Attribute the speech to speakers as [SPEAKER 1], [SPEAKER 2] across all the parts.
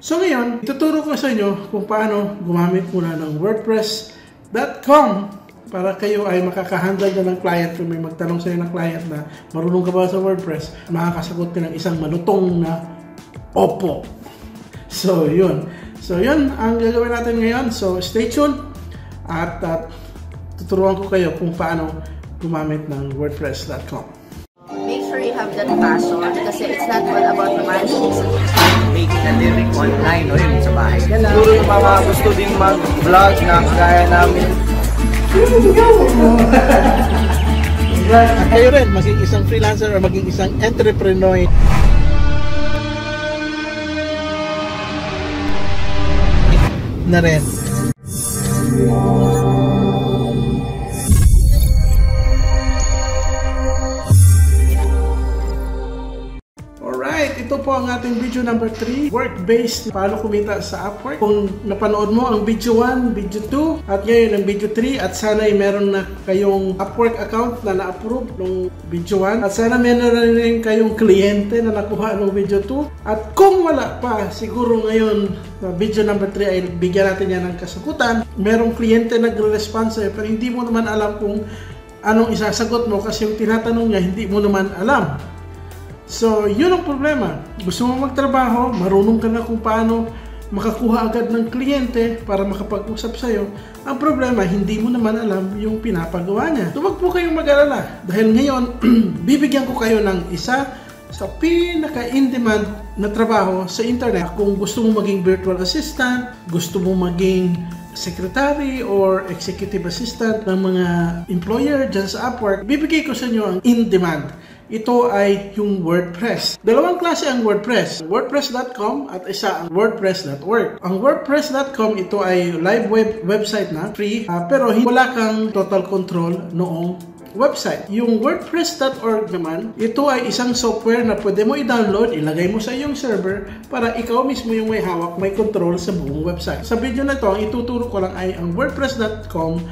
[SPEAKER 1] So ngayon, ituturo ko sa inyo kung paano gumamit muna ng WordPress.com para kayo ay makakahandle na ng client kung may magtanong sa iyo ng client na marunong ka ba sa WordPress, makakasagot ka ng isang malutong na opo. So, yun. So, yun ang gagawin natin ngayon. So, stay tuned at uh, tuturuan ko kayo kung paano gumamit ng WordPress.com.
[SPEAKER 2] that password kasi it's not all about managing
[SPEAKER 3] making a living online, no? Yun, sa bahay ka lang.
[SPEAKER 4] Siguro yung mga gusto din mag-vlog na kaya namin.
[SPEAKER 1] Kayo rin, maging isang freelancer o maging isang entrepreneur. na rin. Ang ating video number 3, work-based, paano kumita sa Upwork. Kung napanood mo ang video 1, video 2, at ngayon ang video 3, at sana ay meron na kayong Upwork account na na-approve ng video 1, at sana meron na rin kayong kliyente na nakuha ng video 2, at kung wala pa, siguro ngayon, sa video number 3 ay bigyan natin yan ng kasagutan. Merong kliyente nagre-respond sa'yo, pero hindi mo naman alam kung anong isasagot mo kasi yung tinatanong niya, hindi mo naman alam. So, yun ang problema. Gusto mo magtrabaho, marunong ka na kung paano makakuha agad ng kliyente para makapag-usap sa'yo. Ang problema, hindi mo naman alam yung pinapagawa niya. So, wag po kayong mag-alala. Dahil ngayon, bibigyan ko kayo ng isa sa pinaka-in-demand na trabaho sa internet. Kung gusto mo maging virtual assistant, gusto mo maging secretary or executive assistant ng mga employer dyan sa Upwork, bibigay ko sa inyo ang in-demand ito ay yung WordPress. Dalawang klase ang WordPress. WordPress.com at isa ang WordPress.org. Ang WordPress.com ito ay live web website na, free, uh, pero wala kang total control noong website. Yung WordPress.org naman, ito ay isang software na pwede mo i-download, ilagay mo sa iyong server para ikaw mismo yung may hawak, may control sa buong website. Sa video na ito, ang ituturo ko lang ay ang WordPress.com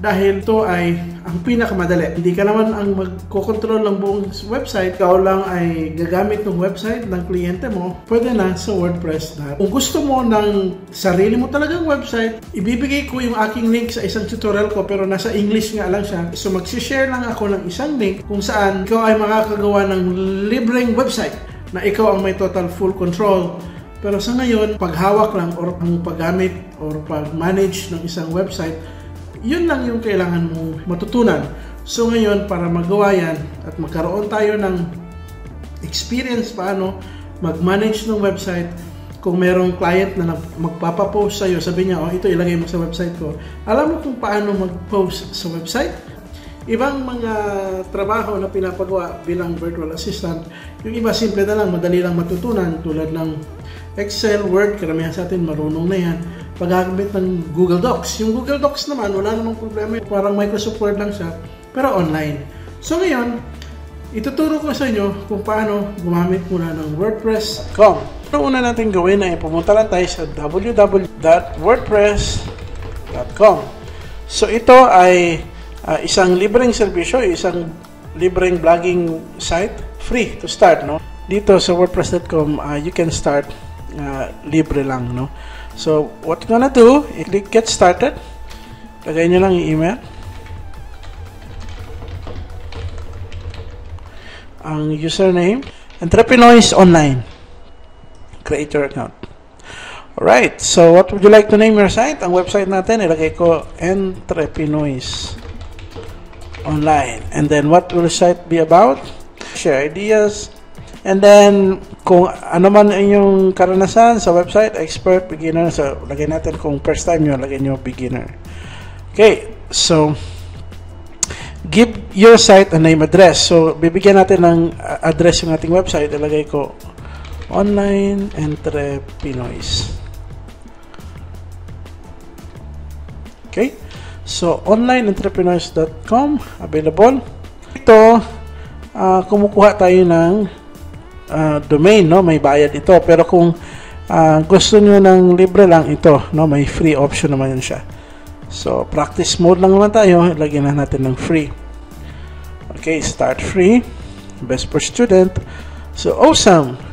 [SPEAKER 1] dahil to ay ang pinakamadali. Hindi ka naman ang magkocontrol ng buong website, ikaw lang ay gagamit ng website ng kliyente mo, pwede na sa WordPress na. Kung gusto mo ng sarili mo talagang website, ibibigay ko yung aking link sa isang tutorial ko pero nasa English nga lang siya. So magsishare lang ako ng isang link kung saan ikaw ay makakagawa ng libreng website na ikaw ang may total full control pero sa ngayon, paghawak lang or ang paggamit or pag-manage ng isang website, yun lang yung kailangan mong matutunan. So ngayon, para magawa yan at magkaroon tayo ng experience paano mag-manage ng website, kung merong client na magpapapost sa'yo, sabi niya, oh, ito ilagay mo sa website ko. Alam mo kung paano mag-post sa website? Ibang mga trabaho na pinapagawa bilang virtual assistant, yung iba simple na lang, madali lang matutunan tulad ng Excel, Word, karamihan sa atin marunong na yan paggamit ng Google Docs. Yung Google Docs naman, wala namang problema. Parang Microsoft Word lang siya, pero online. So ngayon, ituturo ko sa inyo kung paano gumamit muna ng WordPress.com. Ang una natin gawin ay pumunta lang tayo sa www.wordpress.com. So ito ay uh, isang libreng serbisyo, isang libreng blogging site, free to start, no? Dito sa wordpress.com, uh, you can start uh, libre lang, no? So, what you're gonna do, i-click get started. Lagay nyo lang yung email. Ang username. Entrepreneurs Online. Create your account. Alright, so what would you like to name your site? Ang website natin, ilagay ko Entrepreneurs Online. And then what will the site be about? Share ideas, And then, kung ano man inyong karanasan sa website, expert, beginner, so lagay natin kung first time nyo, lagay nyo beginner. Okay, so, give your site a name address. So, bibigyan natin ng address yung ating website. Ilagay ko, online entrepreneurs. Okay, so, onlineentrepreneurs.com, available. Ito, uh, kumukuha tayo ng uh, domain, no? May bayad ito. Pero kung uh, gusto niyo ng libre lang ito, no? May free option naman yun siya. So, practice mode lang naman tayo. Lagyan na natin ng free. Okay, start free. Best for student. So, awesome.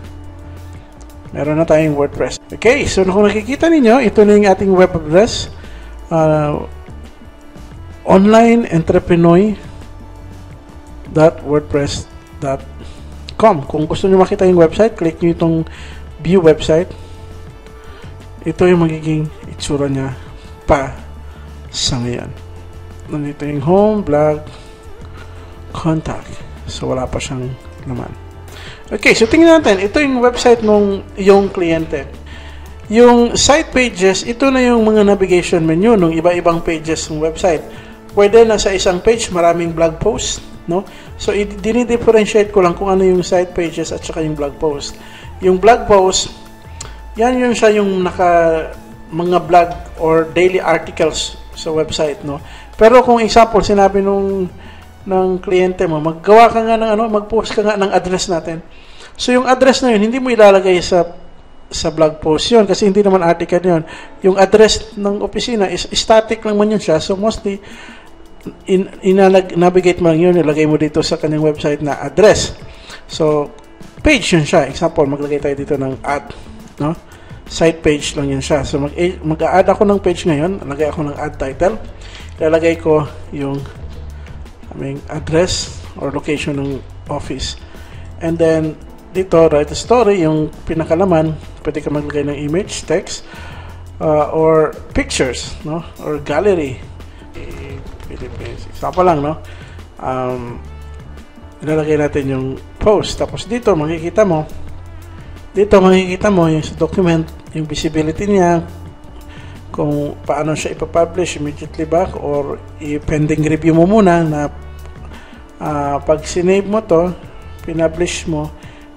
[SPEAKER 1] meron na tayong WordPress. Okay, so kung nakikita ninyo, ito na yung ating web address. Uh, onlineentrepreneur.wordpress.com Kung gusto nyo makita yung website, click nyo itong view website. Ito yung magiging itsura niya pa sa ngayon. Nandito yung home, blog, contact. So, wala pa siyang laman. Okay, so tingnan natin. Ito yung website ng yung kliyente. Yung site pages, ito na yung mga navigation menu ng iba-ibang pages ng website. Pwede na sa isang page, maraming blog post, no? So, dinidifferentiate ko lang kung ano yung site pages at saka yung blog post. Yung blog post, yan yun siya yung naka mga blog or daily articles sa website, no? Pero kung example, sinabi nung ng kliyente mo, maggawa ka nga ng ano, mag-post ka nga ng address natin. So yung address na yun, hindi mo ilalagay sa sa blog post yun kasi hindi naman article yun. Yung address ng opisina is static lang man yun siya. So mostly, in, inanag-navigate mo lang yun, ilagay mo dito sa kanyang website na address. So, page yun siya. Example, maglagay tayo dito ng add, no? Site page lang yun siya. So, mag- mag-add ako ng page ngayon. Lagay ako ng add title. Lalagay ko yung aming address or location ng office. And then, dito, write a story, yung pinakalaman, pwede ka maglagay ng image, text, uh, or pictures, no? Or gallery. Philippines. Example lang, no? Um, ilalagay natin yung post. Tapos dito, makikita mo, dito makikita mo yung sa document, yung visibility niya, kung paano siya ipapublish immediately back or i-pending review mo muna na uh, pag sinave mo to, pinablish mo,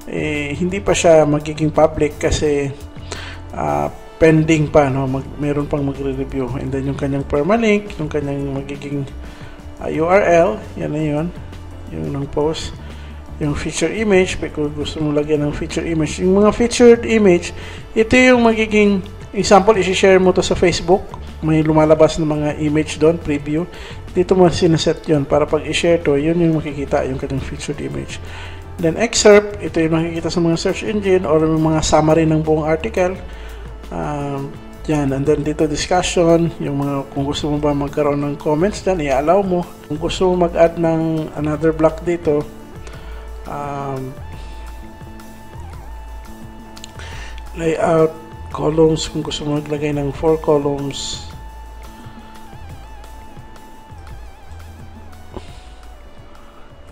[SPEAKER 1] eh, hindi pa siya magiging public kasi uh, pending pa no? Mag, meron pang magre-review. And then yung kanyang permalink yung kanyang magiging uh, URL yan na yun. Yung ng post. Yung feature image kung gusto mo lagyan ng feature image. Yung mga featured image ito yung magiging example isi-share mo to sa Facebook. May lumalabas ng mga image doon preview. Dito mo sinaset yun para pag i-share to yun yung makikita yung kanyang featured image. Then excerpt, ito yung makikita sa mga search engine or mga summary ng buong article. Um, yan, and then dito discussion, yung mga kung gusto mo ba magkaroon ng comments dyan, i-allow mo. Kung gusto mo mag-add ng another block dito, um, layout, columns, kung gusto mo maglagay ng 4 columns,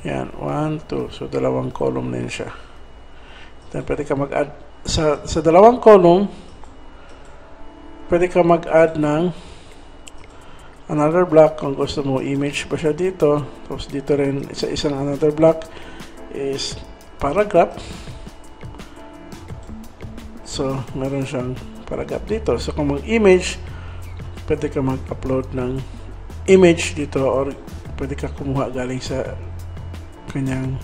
[SPEAKER 1] Yan, 1, 2. So, dalawang column na yun siya. Then, pwede ka mag-add. Sa, sa dalawang column, pwede ka mag-add ng another block kung gusto mo image pa siya dito. Tapos, dito rin, isa isang another block is paragraph. So, meron siyang paragraph dito. So, kung mag-image, pwede ka mag-upload ng image dito or pwede ka kumuha galing sa kanyang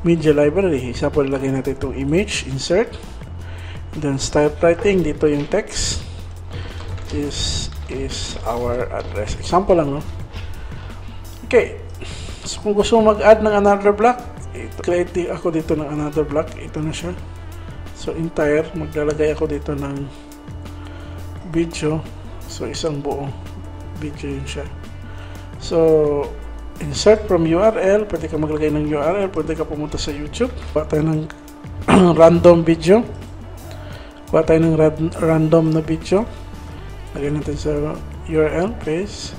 [SPEAKER 1] media library. Po lagay natin itong image, insert. Then start writing. Dito yung text. This is our address. Example lang, no? Okay. So, kung gusto mo mag-add ng another block, ito, create ako dito ng another block. Ito na siya. So, entire. Maglalagay ako dito ng video. So, isang buong video yun siya. So, insert from URL, pwede ka maglagay ng URL, pwede ka pumunta sa YouTube, kuha tayo ng random video, kuha tayo ng random na video, lagay natin sa URL, paste,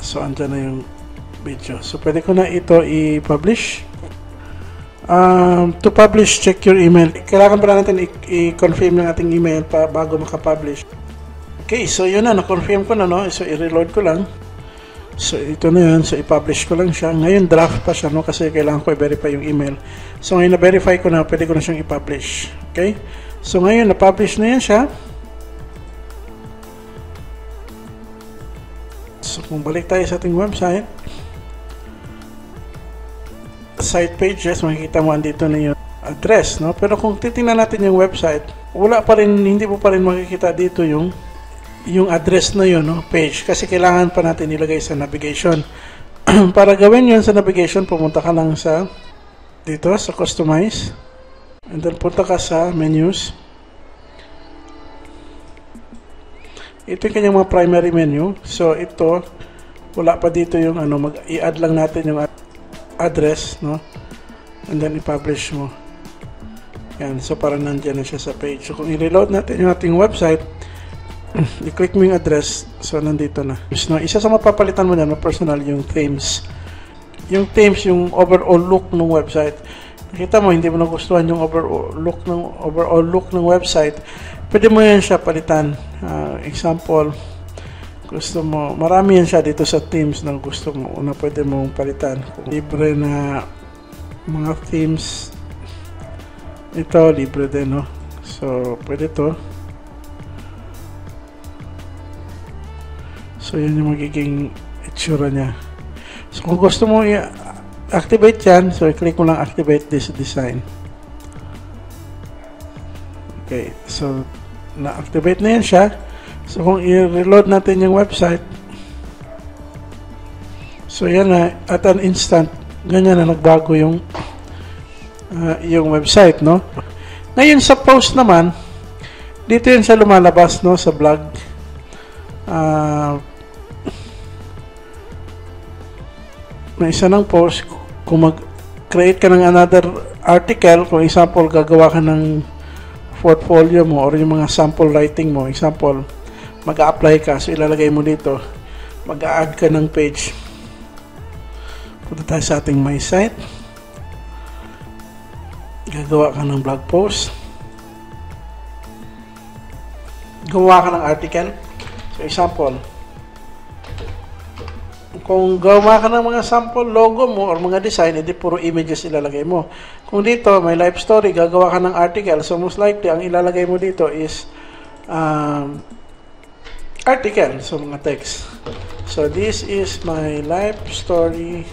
[SPEAKER 1] so andyan na yung video. So pwede ko na ito i-publish. Um, to publish, check your email. Kailangan pala natin i-confirm ng ating email pa bago makapublish. Okay, so yun na, na-confirm ko na, no? So i-reload ko lang. So, ito na yan. So, i-publish ko lang siya. Ngayon, draft pa siya, no? Kasi kailangan ko i-verify yung email. So, ngayon, na-verify ko na, pwede ko na siyang i-publish. Okay? So, ngayon, na-publish na yan siya. So, kung balik tayo sa ating website, site pages, makikita mo andito na yung address, no? Pero kung titingnan natin yung website, wala pa rin, hindi mo pa rin makikita dito yung yung address na yun, no, page, kasi kailangan pa natin ilagay sa navigation. Para gawin yun sa navigation, pumunta ka lang sa dito, sa customize. And then punta ka sa menus. Ito yung kanyang mga primary menu. So ito, wala pa dito yung ano, mag i-add lang natin yung ad- address, no? And then i-publish mo. Yan, so para nandiyan na siya sa page. So kung i-reload natin yung ating website, i-click mo yung address, so nandito na. So, isa sa mapapalitan mo dyan, personal, yung themes. Yung themes, yung overall look ng website. Nakita mo, hindi mo nagustuhan yung overall look ng, overall look ng website. Pwede mo yan siya palitan. Ah, example, gusto mo, marami yan siya dito sa themes na gusto mo na pwede mong palitan. Kung libre na mga themes, ito, libre din, no? So, pwede to. So, yun yung magiging itsura niya. So, kung gusto mo i-activate yan, so, i-click mo lang activate this design. Okay, so, na-activate na yan siya. So, kung i-reload natin yung website, so, yan na, at an instant, ganyan na nagbago yung uh, yung website, no? Ngayon, sa post naman, dito yun siya lumalabas, no, sa blog. Ah, na isa ng post, kung mag-create ka ng another article, kung example, gagawa ka ng portfolio mo or yung mga sample writing mo, example, mag-apply ka, so ilalagay mo dito, mag-add ka ng page. Punta tayo sa ating my site. Gagawa ka ng blog post. Gawa ka ng article. So, example, kung gawa ka ng mga sample logo mo or mga design, edi puro images ilalagay mo. Kung dito, may life story, gagawa ka ng article, so most likely, ang ilalagay mo dito is um, article, so mga text. So this is my life story.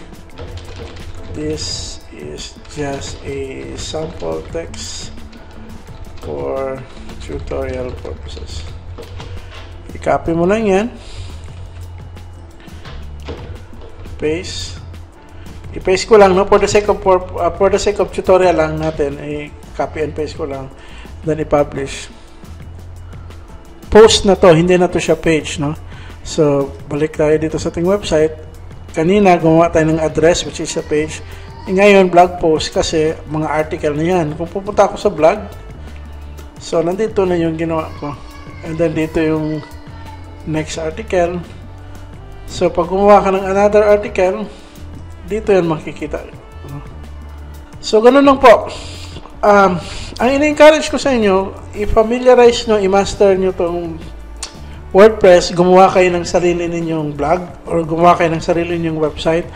[SPEAKER 1] This is just a sample text for tutorial purposes. I-copy mo lang yan. Paste. I-paste ko lang, no? For the sake of, for, uh, for the sake of tutorial lang natin, i-copy and paste ko lang. Then i-publish. Post na to, hindi na to siya page, no? So, balik tayo dito sa ating website. Kanina, gumawa tayo ng address, which is sa page. E ngayon, blog post kasi mga article na yan. Kung pupunta ako sa blog, so, nandito na yung ginawa ko. And then, dito yung next article. So, pag gumawa ka ng another article, dito yan makikita. So, ganun lang po. Um, ang ina-encourage ko sa inyo, i-familiarize nyo, i-master nyo tong WordPress, gumawa kayo ng sarili ninyong blog or gumawa kayo ng sarili ninyong website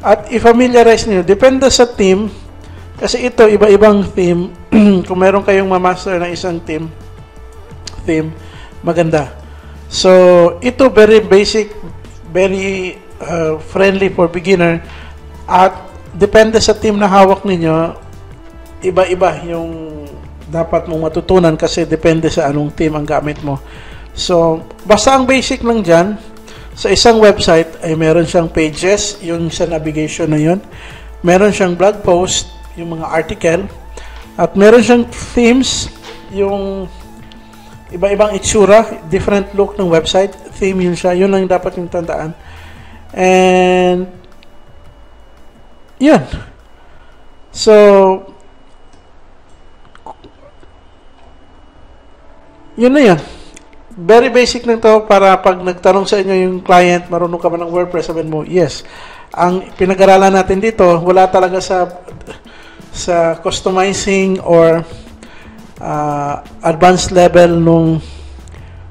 [SPEAKER 1] at i-familiarize nyo. Depende sa team, kasi ito, iba-ibang theme. Kung meron kayong ma-master ng isang team, theme, maganda. So, ito very basic, very uh, friendly for beginner. At depende sa team na hawak ninyo iba-iba yung dapat mong matutunan kasi depende sa anong team ang gamit mo. So basta ang basic lang dyan sa isang website ay meron siyang pages yung sa navigation na yun. Meron siyang blog post yung mga article. At meron siyang themes yung iba-ibang itsura, different look ng website, theme yun siya, yun lang dapat yung tandaan. And, yun. So, yun na yan. Very basic lang to para pag nagtanong sa inyo yung client, marunong ka ba ng WordPress, sabihin mo, yes. Ang pinag-aralan natin dito, wala talaga sa sa customizing or uh, advanced level nung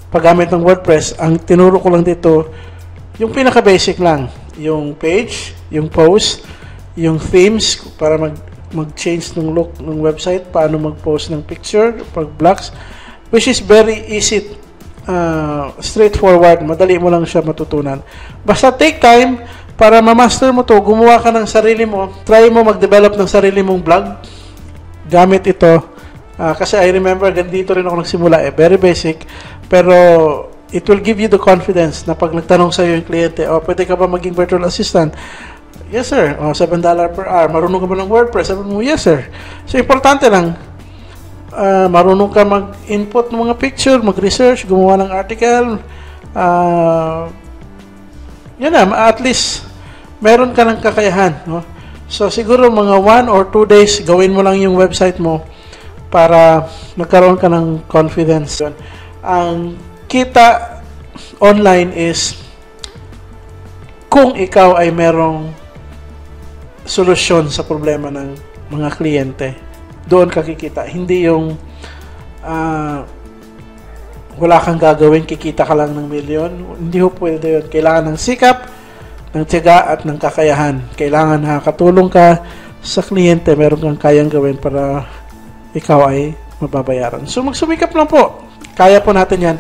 [SPEAKER 1] paggamit ng WordPress, ang tinuro ko lang dito, yung pinaka-basic lang. Yung page, yung post, yung themes para mag mag-change ng look ng website, paano mag-post ng picture, pag blocks, which is very easy, uh, straightforward, madali mo lang siya matutunan. Basta take time para ma-master mo to, gumawa ka ng sarili mo, try mo mag-develop ng sarili mong blog, gamit ito, Uh, kasi I remember, ganito rin ako nagsimula eh. Very basic. Pero it will give you the confidence na pag nagtanong sa iyo yung kliyente, oh, pwede ka ba maging virtual assistant? Yes, sir. Oh, $7 per hour. Marunong ka ba ng WordPress? Sabi mo, yes, sir. So, importante lang, ah, marunong ka mag-input ng mga picture, mag-research, gumawa ng article, ah, yun na, at least meron ka ng kakayahan. No? So siguro mga one or two days, gawin mo lang yung website mo para magkaroon ka ng confidence. Yun. Ang kita online is kung ikaw ay merong solusyon sa problema ng mga kliyente, doon ka kikita. Hindi yung ah, wala kang gagawin, kikita ka lang ng milyon. Hindi ho pwede yun. Kailangan ng sikap, ng tiyaga at ng kakayahan. Kailangan nakakatulong ka sa kliyente, meron kang kayang gawin para ikaw ay mababayaran. So magsumikap lang po. Kaya po natin yan.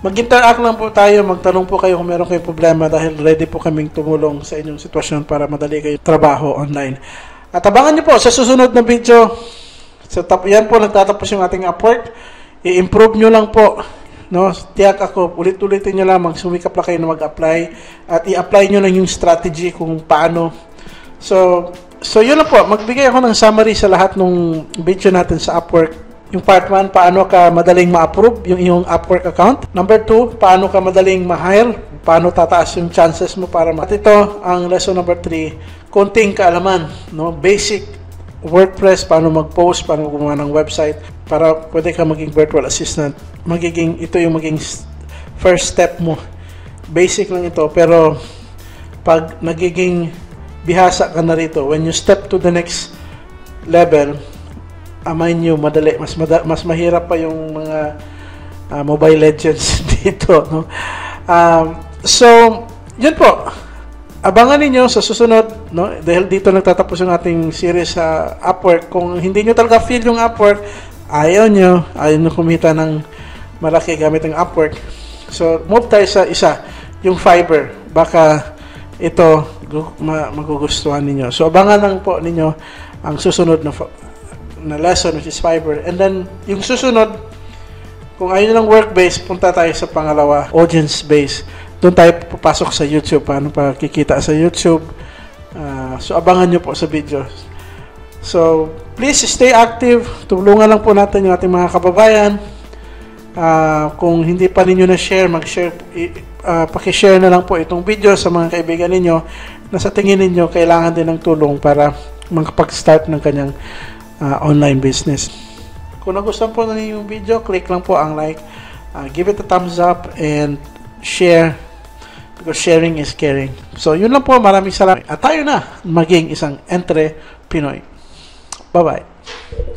[SPEAKER 1] Mag-interact lang po tayo, magtanong po kayo kung meron kayong problema dahil ready po kaming tumulong sa inyong sitwasyon para madali kayo trabaho online. At abangan nyo po sa susunod na video. Sa tap yan po nagtatapos yung ating Upwork. I-improve nyo lang po. No, tiyak ako, ulit-ulitin nyo lang, magsumikap lang kayo na mag-apply at i-apply nyo lang yung strategy kung paano. So, so yun lang po, magbigay ako ng summary sa lahat ng video natin sa Upwork. Yung part 1, paano ka madaling ma-approve yung iyong Upwork account. Number 2, paano ka madaling ma-hire, paano tataas yung chances mo para ma- At ito, ang lesson number 3, konting kaalaman, no? basic WordPress, paano mag-post, paano gumawa ng website, para pwede ka maging virtual assistant. Magiging, ito yung maging first step mo. Basic lang ito, pero pag nagiging bihasa ka na rito, when you step to the next level, amay nyo, madali, mas, mada, mas mahirap pa yung mga ah, Mobile Legends dito. No? Um, so, yun po. Abangan ninyo sa susunod, no? Dahil dito nagtatapos yung ating series sa Upwork. Kung hindi nyo talaga feel yung Upwork, ayaw nyo, ayaw nyo kumita ng malaki gamit ng Upwork. So, move tayo sa isa, yung Fiverr. Baka ito gu- ma- magugustuhan ninyo. So, abangan lang po ninyo ang susunod na, na lesson which is Fiverr. And then, yung susunod, kung ayaw nyo ng work-based, punta tayo sa pangalawa, audience-based. Doon tayo papasok sa YouTube. Paano pa kikita sa YouTube. Ah, so, abangan nyo po sa videos. So, please stay active. Tulungan lang po natin yung ating mga kababayan. Ah, kung hindi pa ninyo na-share, mag-share, ah, pakishare na lang po itong video sa mga kaibigan ninyo na sa tingin ninyo kailangan din ng tulong para makapag-start ng kanyang ah, online business. Kung nagustuhan po ninyo yung video, click lang po ang like, ah, give it a thumbs up, and share because sharing is caring. So, yun lang po. Maraming salamat. At tayo na maging isang entre Pinoy. Bye-bye.